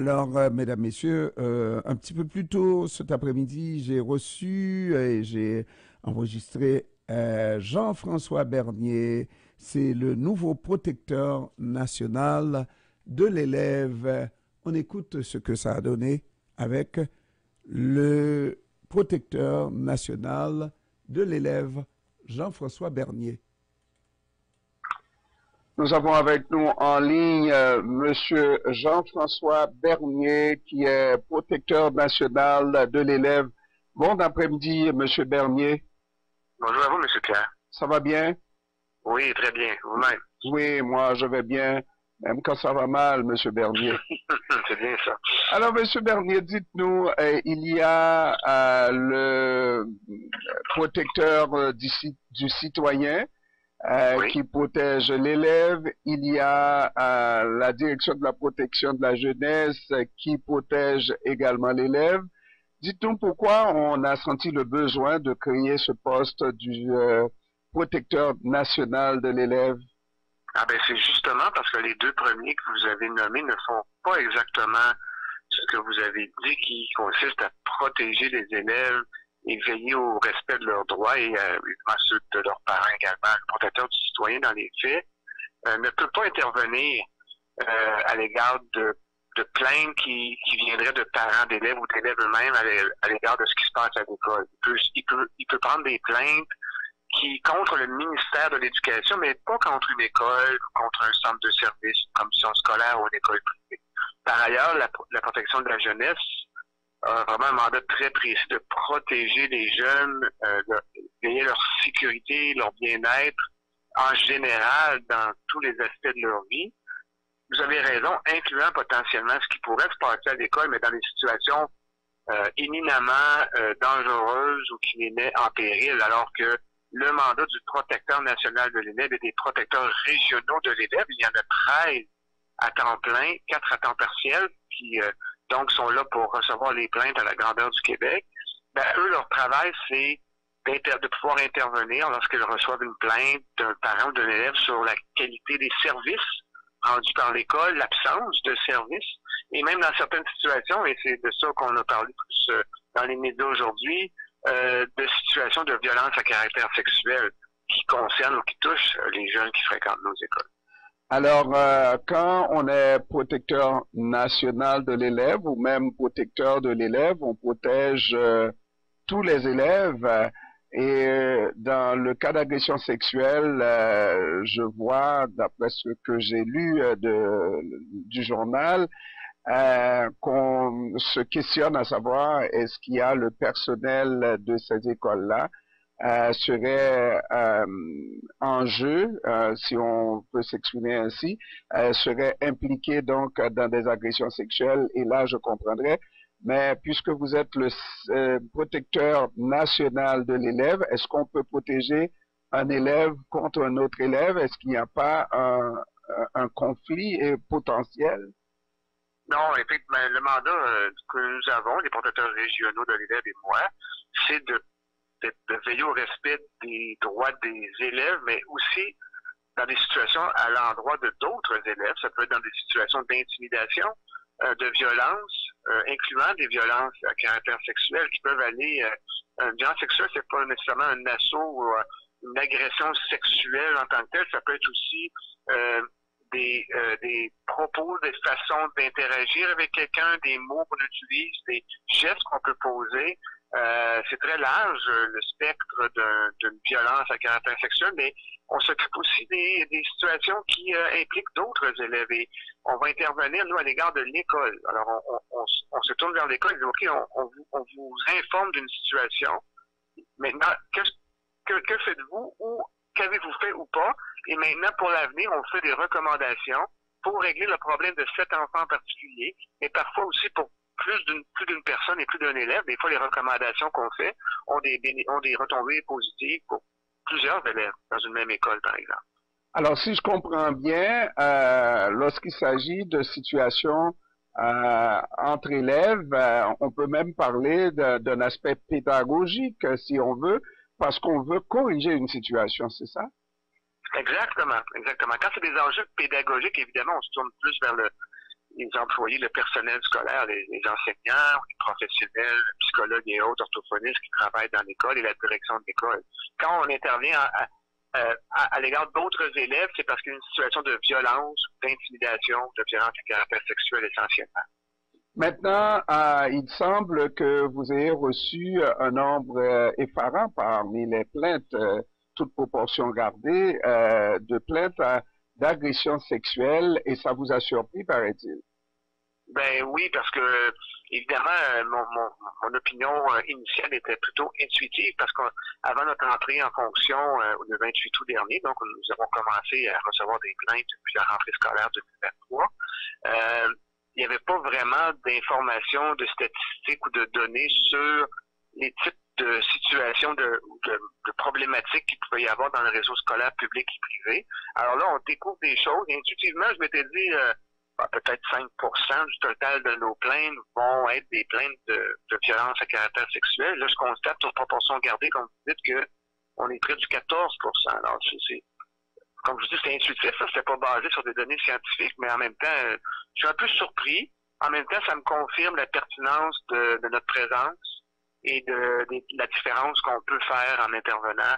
Alors, euh, mesdames, messieurs, euh, un petit peu plus tôt cet après-midi, j'ai reçu et j'ai enregistré euh, Jean-François Bernier. C'est le nouveau protecteur national de l'élève. On écoute ce que ça a donné avec le protecteur national de l'élève, Jean-François Bernier. Nous avons avec nous en ligne euh, Monsieur Jean-François Bernier, qui est protecteur national de l'élève. Bon après-midi, Monsieur Bernier. Bonjour à vous, Monsieur Pierre. Ça va bien? Oui, très bien. Vous-même? Oui, moi, je vais bien, même quand ça va mal, Monsieur Bernier. C'est bien ça. Alors, Monsieur Bernier, dites-nous, euh, il y a euh, le protecteur euh, du, ci- du citoyen euh, Oui. qui protège l'élève. Il y a euh, la direction de la protection de la jeunesse euh, qui protège également l'élève. Dites-nous pourquoi on a senti le besoin de créer ce poste du euh, protecteur national de l'élève? Ah ben c'est justement parce que les deux premiers que vous avez nommés ne font pas exactement ce que vous avez dit, qui consiste à protéger les élèves et veiller au respect de leurs droits et euh, évidemment ceux de leurs également. Le protecteur du citoyen, dans les faits, euh, ne peut pas intervenir euh, à l'égard de, plaintes qui, viendraient de parents d'élèves ou d'élèves eux-mêmes à l'é- à l'égard de ce qui se passe à l'école. Il peut, prendre des plaintes qui contre le ministère de l'Éducation, mais pas contre une école, contre un centre de service, une commission scolaire ou une école privée. Par ailleurs, la, la protection de la jeunesse a vraiment un mandat très précis de protéger les jeunes, euh, leur sécurité, leur bien-être en général dans tous les aspects de leur vie. Vous avez raison, incluant potentiellement ce qui pourrait se passer à l'école, mais dans des situations euh, éminemment euh, dangereuses ou qui les met en péril, alors que le mandat du protecteur national de l'élève et des protecteurs régionaux de l'élève, il y en a 13 à temps plein, 4 à temps partiel, qui euh, donc sont là pour recevoir les plaintes à la grandeur du Québec. Ben, eux, leur travail, c'est de pouvoir intervenir lorsqu'ils reçoivent une plainte d'un parent ou d'un élève sur la qualité des services rendus par l'école, l'absence de services, et même dans certaines situations, et c'est de ça qu'on a parlé plus euh, dans les médias aujourd'hui, euh, de situations de violence à caractère sexuel qui concernent ou qui touchent les jeunes qui fréquentent nos écoles. Alors, euh, quand on est protecteur national de l'élève ou même protecteur de l'élève, on protège tous les élèves. Et euh, dans le cas d'agression sexuelle, euh, je vois, d'après ce que j'ai lu euh, du journal, qu'on se questionne à savoir est-ce qu'il y a le personnel de ces écoles-là serait en jeu, si on peut s'exprimer ainsi, serait impliqué donc dans des agressions sexuelles. Et là, je comprendrais. Mais puisque vous êtes le euh, protecteur national de l'élève, est-ce qu'on peut protéger un élève contre un autre élève? Est-ce qu'il n'y a pas un, conflit potentiel? Non, effectivement, le mandat euh, que nous avons, les protecteurs régionaux de l'élève et moi, c'est de, veiller au respect des droits des élèves, mais aussi dans des situations à l'endroit de d'autres élèves. Ça peut être dans des situations d'intimidation, euh, de violence, incluant des violences à caractère sexuel qui peuvent aller. Euh, une violence sexuelle, c'est pas nécessairement un assaut ou euh, une agression sexuelle en tant que telle. Ça peut être aussi euh, des, euh, des propos, des façons d'interagir avec quelqu'un, des mots qu'on utilise, des gestes qu'on peut poser. Euh, c'est très large euh, le spectre d'un- d'une violence à caractère sexuel, mais on s'occupe aussi des, situations qui euh, impliquent d'autres élèves et on va intervenir, nous, à l'égard de l'école. Alors, on, se tourne vers l'école et dit, OK, on, vous, informe d'une situation. Maintenant, que, que faites-vous ou qu'avez-vous fait ou pas? Et maintenant, pour l'avenir, on fait des recommandations pour régler le problème de cet enfant en particulier, mais parfois aussi pour plus d'une plus d'une personne et plus d'un élève. Des fois, les recommandations qu'on fait ont des, ont des retombées positives pour plusieurs élèves dans une même école, par exemple. Alors, si je comprends bien, euh, lorsqu'il s'agit de situations euh, entre élèves, euh, on peut même parler d'un aspect pédagogique, si on veut, parce qu'on veut corriger une situation, c'est ça? Exactement, exactement. Quand c'est des enjeux pédagogiques, évidemment, on se tourne plus vers le les employés, le personnel scolaire, les, enseignants, les professionnels, psychologues et autres orthophonistes qui travaillent dans l'école et la direction de l'école. Quand on intervient à, l'égard d'autres élèves, c'est parce qu'il y a une situation de violence, d'intimidation, de violence à caractère sexuel essentiellement. Maintenant, euh, il semble que vous ayez reçu un nombre euh, effarant parmi les plaintes, euh, toutes proportions gardées, de plaintes d'agression sexuelle et ça vous a surpris, paraît-il? Ben oui, parce que évidemment, mon, mon, opinion initiale était plutôt intuitive parce qu'avant notre entrée en fonction le 28 août dernier, donc nous avons commencé à recevoir des plaintes depuis la rentrée scolaire 2023. Euh, il n'y avait pas vraiment d'informations, de statistiques ou de données sur les types de situations, de, de, problématiques qu'il pouvait y avoir dans le réseau scolaire public et privé. Alors là, on découvre des choses. Intuitivement, je m'étais dit, euh, bah, peut-être 5% du total de nos plaintes vont être des plaintes de, de violence à caractère sexuel. Là, je constate, sur proportion gardée, comme vous dites, que on est près du 14% Alors, c'est comme je vous dis, c'est intuitif, ça, c'est pas basé sur des données scientifiques, mais en même temps, euh, je suis un peu surpris. En même temps, ça me confirme la pertinence de, notre présence et de, la différence qu'on peut faire en intervenant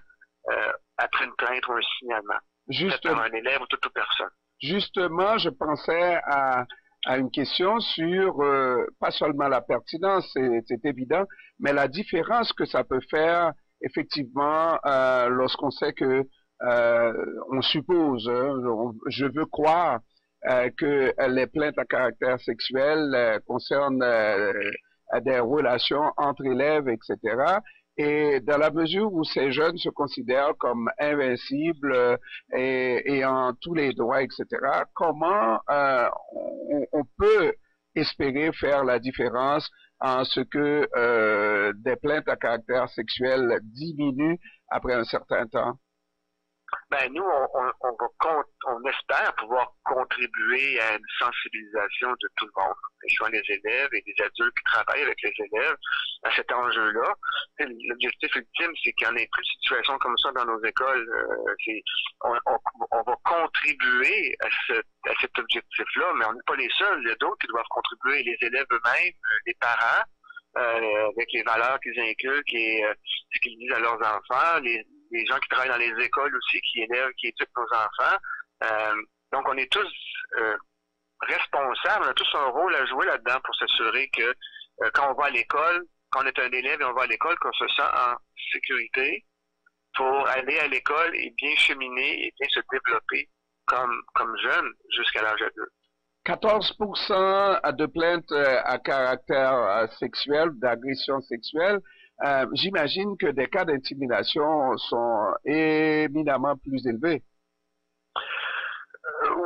euh, après une plainte ou un signalement. Justement, un élève ou toute, personne. Justement, je pensais à, une question sur euh, pas seulement la pertinence, c'est évident, mais la différence que ça peut faire effectivement lorsqu'on sait que euh, on suppose, hein, je veux croire euh, que les plaintes à caractère sexuel euh, concernent des relations entre élèves, etc. Et dans la mesure où ces jeunes se considèrent comme invincibles et ayant tous les droits, etc., comment on, on, peut espérer faire la différence en ce que des plaintes à caractère sexuel diminuent après un certain temps? ben nous, on, on, espère pouvoir contribuer à une sensibilisation de tout le monde, soit les élèves et les adultes qui travaillent avec les élèves à cet enjeu-là. L'objectif ultime, c'est qu'il n'y en ait plus de situations comme ça dans nos écoles. Euh, on, va contribuer à, ce, à cet objectif-là, mais on n'est pas les seuls. Il y a d'autres qui doivent contribuer, les élèves eux-mêmes, euh, les parents, euh, avec les valeurs qu'ils inculquent et ce qu'ils disent à leurs enfants, les, les gens qui travaillent dans les écoles aussi, qui élèvent, qui éduquent nos enfants. Donc, on est tous responsables, on a tous un rôle à jouer là-dedans pour s'assurer que quand on va à l'école, quand on est un élève et on va à l'école, qu'on se sent en sécurité pour aller à l'école et bien cheminer et bien se développer comme, jeune jusqu'à l'âge adulte. 14 de plaintes à caractère sexuel, d'agression sexuelle, euh, j'imagine que des cas d'intimidation sont éminemment plus élevés.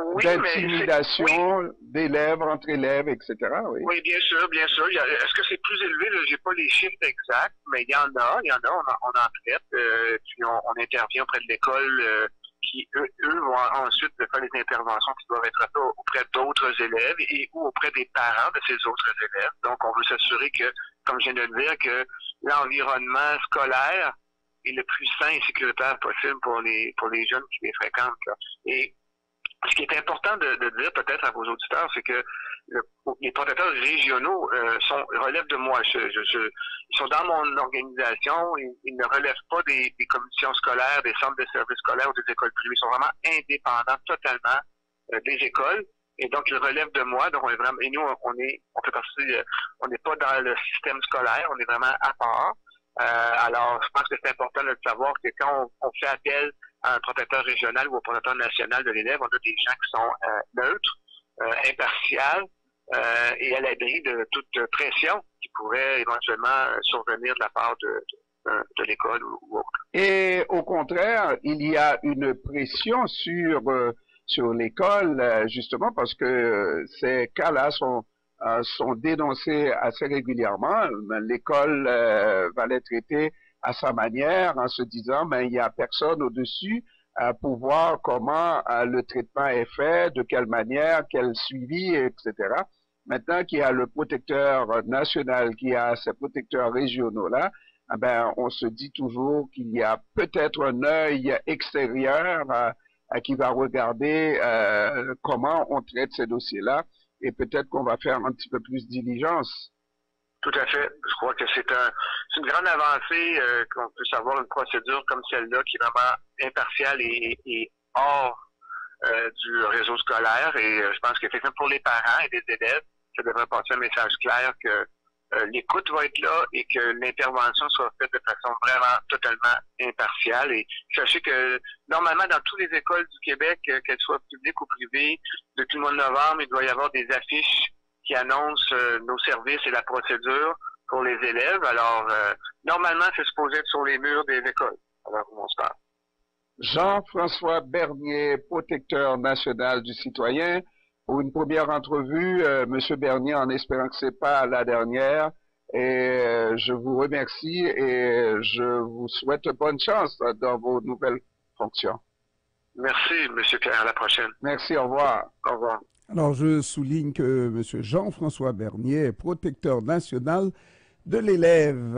Euh, oui, d'intimidation d'élèves entre élèves, etc. Oui. oui, bien sûr, bien sûr. Est-ce que c'est plus élevé? Je n'ai pas les chiffres exacts, mais il y en a, il y en a, on en, traite, euh, puis on, intervient auprès de l'école qui, eux, vont ensuite faire les interventions qui doivent être faites auprès d'autres élèves et ou auprès des parents de ces autres élèves. Donc, on veut s'assurer que, comme je viens de le dire, que l'environnement scolaire est le plus sain et sécuritaire possible pour les pour les jeunes qui les fréquentent. Et ce qui est important de, dire peut-être à vos auditeurs, c'est que les protecteurs régionaux euh, sont, relèvent de moi. Je, ils sont dans mon organisation. Ils, ne relèvent pas des, commissions scolaires, des centres de services scolaires ou des écoles privées. Ils sont vraiment indépendants totalement euh, des écoles. Et donc, ils relèvent de moi. Donc, on est vraiment, et nous, on est, on fait partie, euh, on n'est pas dans le système scolaire. On est vraiment à part. alors, je pense que c'est important de savoir que quand on, fait appel un protecteur régional ou au protecteur national de l'élève, on a des gens qui sont neutres, impartials, euh, et à l'abri de toute pression qui pourrait éventuellement survenir de la part de, l'école ou, autre. Et au contraire, il y a une pression sur euh, sur l'école euh, justement parce que ces cas-là sont sont dénoncés assez régulièrement. L'école va les traiter à sa manière en se disant ben, il y a personne au-dessus pour voir comment le traitement est fait, de quelle manière, quel suivi, etc. Maintenant qu'il y a le protecteur national, qui a ces protecteurs régionaux-là, eh ben, on se dit toujours qu'il y a peut-être un œil extérieur euh, qui va regarder euh, comment on traite ces dossiers-là. et peut-être qu'on va faire un petit peu plus diligence. Tout à fait. Je crois que c'est un, une grande avancée euh, qu'on puisse avoir une procédure comme celle-là qui est vraiment impartiale et, et hors euh, du réseau scolaire. Et euh, je pense que pour les parents et les élèves, ça devrait passer un message clair que euh, l'écoute va être là et que l'intervention soit faite de façon vraiment totalement impartiale. Et sachez que normalement, dans toutes les écoles du Québec, qu'elles soient publiques ou privées, depuis le mois de novembre, il doit y avoir des affiches qui annoncent nos services et la procédure pour les élèves. Alors, normalement, c'est supposé être sur les murs des écoles. Alors, on se parle. Jean-François Bernier, protecteur national du citoyen, pour une première entrevue. Euh, Monsieur Bernier, en espérant que c'est pas la dernière. Et euh, je vous remercie et je vous souhaite bonne chance dans vos nouvelles fonctions. Merci, Monsieur Pierre. À la prochaine. Merci. Au revoir. Au revoir. Alors, je souligne que Monsieur Jean-François Bernier est protecteur national de l'élève.